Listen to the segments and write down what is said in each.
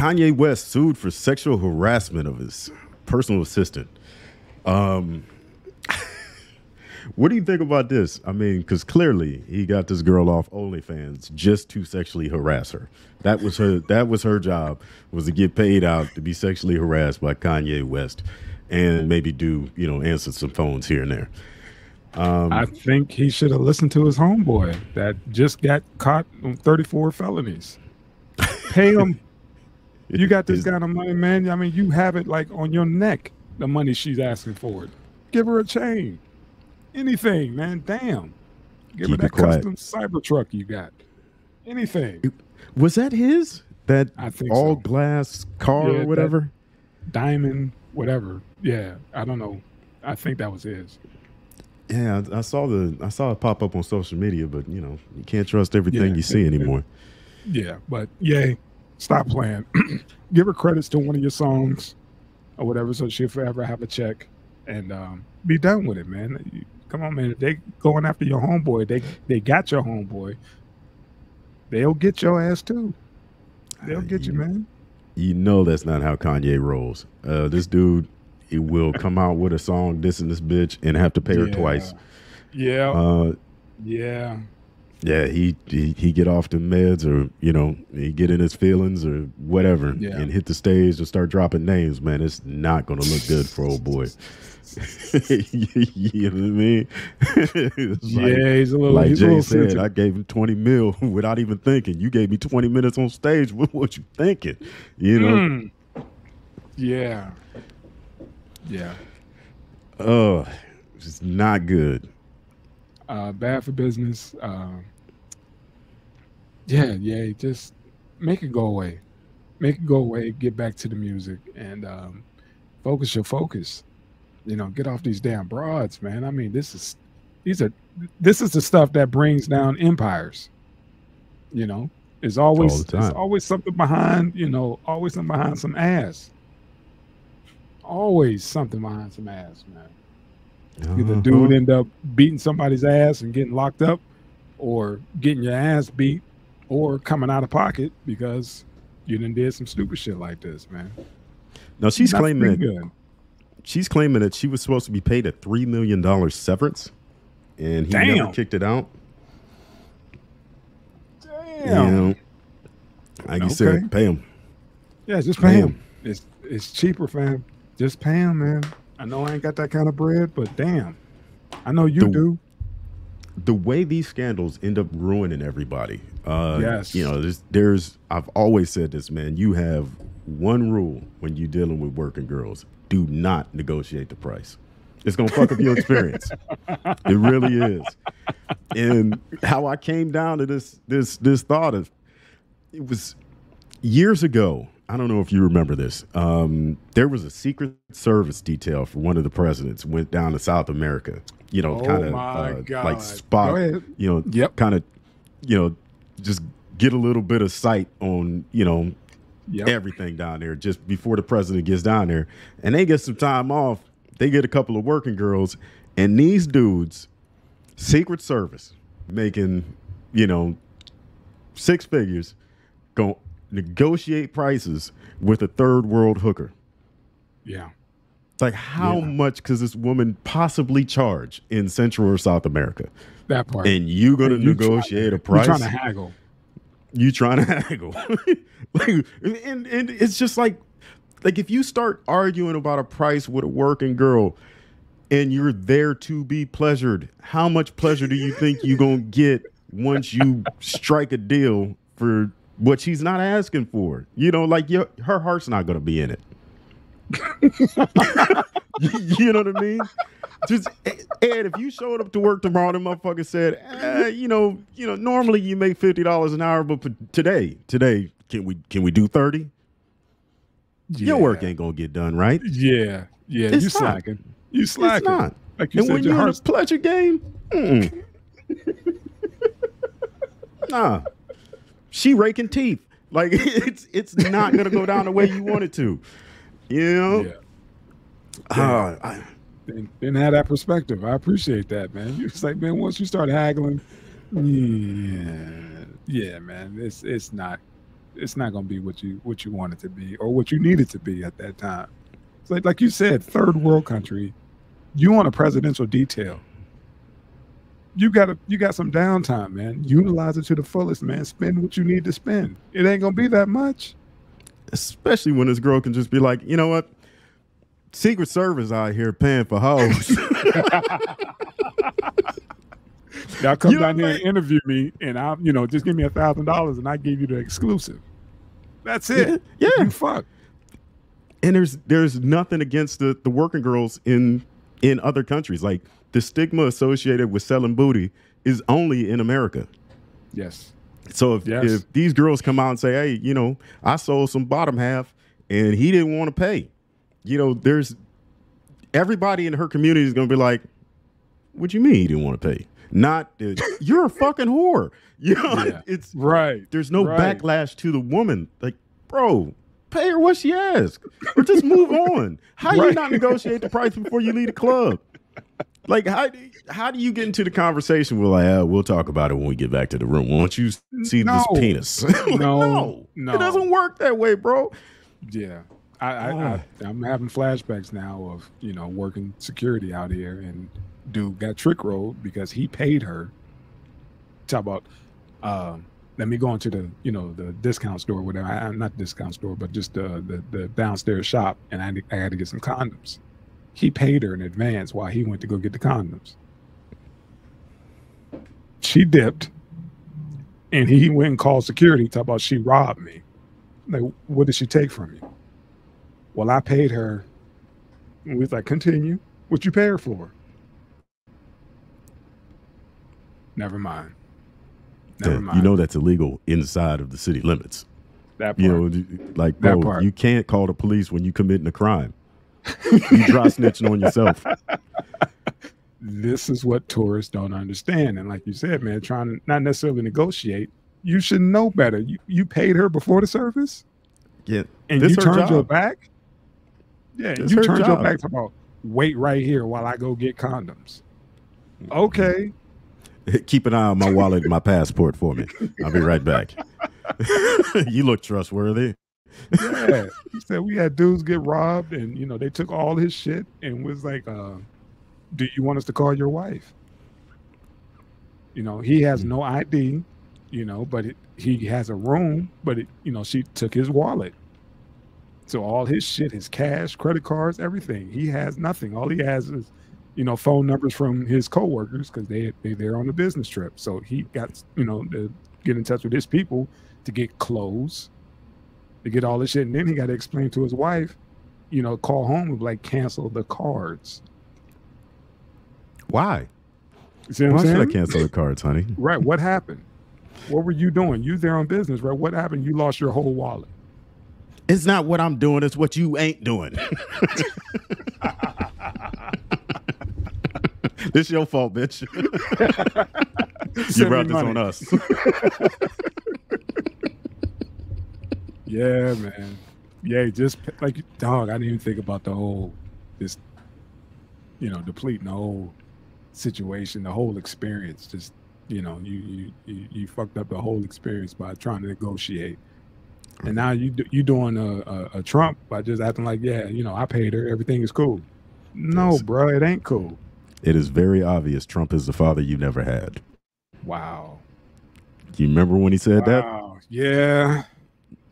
Kanye West sued for sexual harassment of his personal assistant. Um, what do you think about this? I mean, because clearly he got this girl off OnlyFans just to sexually harass her. That was her. That was her job was to get paid out to be sexually harassed by Kanye West, and maybe do you know answer some phones here and there. Um, I think he should have listened to his homeboy that just got caught on 34 felonies. Pay him. You got this kind of money, man. I mean, you have it like on your neck, the money she's asking for it. Give her a chain. Anything, man. Damn. Give Keep her that custom Cybertruck you got. Anything. Was that his? That I think all so. glass car yeah, or whatever? Diamond, whatever. Yeah, I don't know. I think that was his. Yeah, I, I, saw the I saw it pop up on social media, but you know you can't trust everything yeah, you see anymore. Yeah, but yay, stop playing. Give her credits to one of your songs or whatever, so she'll forever have a check and um, be done with it, man. Come on, man. If they going after your homeboy, they they got your homeboy. They'll get your ass too. They'll uh, get you, you, man. You know that's not how Kanye rolls. Uh, this dude he will come out with a song dissing this bitch and have to pay her twice. Yeah. Uh, yeah. Yeah, he, he he get off the meds or you know he get in his feelings or whatever yeah. and hit the stage and start dropping names. Man, it's not gonna look good for old boy. you know what I mean? yeah, he's a little. Like he's Jay little said, I gave him twenty mil without even thinking. You gave me twenty minutes on stage. What what you thinking? You know? Mm. Yeah. Yeah. Oh, it's not good. Uh, bad for business. Um, yeah, yeah. Just make it go away. Make it go away. Get back to the music and um, focus your focus. You know, get off these damn broads, man. I mean, this is these are this is the stuff that brings down empires. You know, there's always the there's always something behind. You know, always something behind some ass always something behind some ass, man. Either uh-huh. dude end up beating somebody's ass and getting locked up, or getting your ass beat, or coming out of pocket because you didn't did some stupid shit like this, man. Now she's claiming that good. she's claiming that she was supposed to be paid a three million dollars severance, and he Damn. never kicked it out. Damn. You know, like okay. you said, pay him. Yeah, just pay, pay him. him. It's it's cheaper, fam. Just pay him, man. I know I ain't got that kind of bread, but damn, I know you the, do. The way these scandals end up ruining everybody. Uh, yes. You know, there's, there's, I've always said this, man. You have one rule when you're dealing with working girls do not negotiate the price. It's gonna fuck up your experience. it really is. And how I came down to this this this thought of it was years ago. I don't know if you remember this. Um, there was a Secret Service detail for one of the presidents went down to South America. You know, oh kind of uh, like spot. You know, yep. kind of, you know, just get a little bit of sight on you know yep. everything down there just before the president gets down there, and they get some time off. They get a couple of working girls, and these dudes, Secret Service, making you know six figures, go negotiate prices with a third world hooker. Yeah. Like how yeah. much could this woman possibly charge in Central or South America? That part. And you gonna and you negotiate try, a price? You trying to haggle. You trying to haggle. like, and, and it's just like like if you start arguing about a price with a working girl and you're there to be pleasured, how much pleasure do you think you're gonna get once you strike a deal for what she's not asking for. it, You know, like your, her heart's not going to be in it. you know what I mean? Just Ed, if you showed up to work tomorrow, the motherfucker said, eh, you know, you know, normally you make fifty dollars an hour, but today, today, can we can we do thirty? Yeah. Your work ain't gonna get done, right? Yeah, yeah. It's you not. slacking. You slacking. It's not. Like you and said, when you're in a pleasure game, nah she raking teeth. Like it's it's not gonna go down the way you want it to. You know? Yeah. Uh, I, didn't, have that perspective. I appreciate that, man. It's like, man, once you start haggling, yeah, yeah, man, it's it's not it's not going to be what you what you want it to be or what you need it to be at that time. It's like like you said, third world country, you want a presidential detail. You got a you got some downtime, man. Utilize it to the fullest, man. Spend what you need to spend. It ain't gonna be that much. Especially when this girl can just be like, you know what? Secret Service out here paying for hoes. Y'all come you down here and interview me, and I, you know, just give me a thousand dollars, and I give you the exclusive. That's it. Yeah, yeah. You fuck. And there's there's nothing against the the working girls in in other countries. Like the stigma associated with selling booty is only in America. Yes. So if yes. if these girls come out and say, "Hey, you know, I sold some bottom half, and he didn't want to pay," you know, there's everybody in her community is going to be like, "What do you mean he didn't want to pay?" Not you're a fucking whore. You know, yeah. it's right. There's no right. backlash to the woman. Like, bro, pay her what she asks, or just move on. How right. you not negotiate the price before you leave the club? Like, how how do you get into the conversation? We're like, uh, we'll talk about it when we get back to the room. Won't you see no. this penis? like, no, no, no, it doesn't work that way, bro. Yeah. I, I, I, I'm having flashbacks now of you know working security out here and dude got trick rolled because he paid her. Talk about, um, let me go into the you know the discount store, whatever. I, not discount store, but just the, the, the downstairs shop, and I, I had to get some condoms. He paid her in advance while he went to go get the condoms. She dipped, and he went and called security. Talk about she robbed me. Like, what did she take from you? Well, I paid her. And we was like, continue. What you pay her for? Never mind. Never. You know that's illegal inside of the city limits. That part. You know, like bro, you can't call the police when you committing a crime. you dry snitching on yourself. This is what tourists don't understand. And like you said, man, trying to not necessarily negotiate, you should know better. You you paid her before the service. Yeah. And you turned job. your back. Yeah, this you turned job. your back to about wait right here while I go get condoms. Mm-hmm. Okay, Keep an eye on my wallet and my passport for me. I'll be right back. you look trustworthy. yeah, he said we had dudes get robbed, and you know they took all his shit and was like, uh, "Do you want us to call your wife?" You know, he has no ID, you know, but it, he has a room, but it, you know, she took his wallet. So all his shit, his cash, credit cards, everything, he has nothing. All he has is you know, phone numbers from his coworkers because they they they're on a business trip. So he got you know to get in touch with his people to get clothes, to get all this shit, and then he got to explain to his wife, you know, call home and like cancel the cards. Why? See what Why should I cancel the cards, honey? Right. What happened? What were you doing? You there on business, right? What happened? You lost your whole wallet. It's not what I'm doing. It's what you ain't doing. this your fault, bitch. you brought this on us. yeah, man. Yeah, just like dog. I didn't even think about the whole this, you know, depleting the whole situation, the whole experience. Just you know, you you you, you fucked up the whole experience by trying to negotiate. And now you you doing a, a, a Trump by just acting like, yeah, you know, I paid her, everything is cool. No, bro, it ain't cool. It is very obvious Trump is the father you never had. Wow. Do you remember when he said wow. that? Yeah.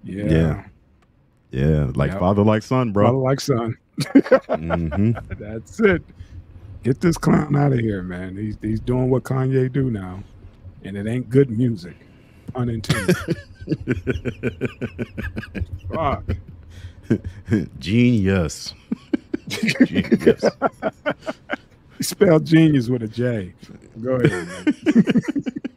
Yeah. Yeah. Yeah. Like yep. father like son, bro. Father like son. mm-hmm. That's it. Get this clown out of here, man. He's he's doing what Kanye do now. And it ain't good music. Unintended. Fuck. Genius. Genius. Spell genius with a J. Go ahead.